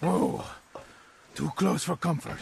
Whoa. Too close for comfort.